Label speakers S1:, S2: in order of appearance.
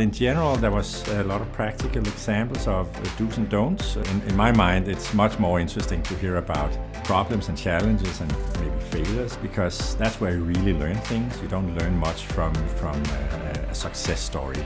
S1: In general, there was a lot of practical examples of do's and don'ts. In, in my mind, it's much more interesting to hear about problems and challenges and maybe failures because that's where you really learn things. You don't learn much from, from a, a success story.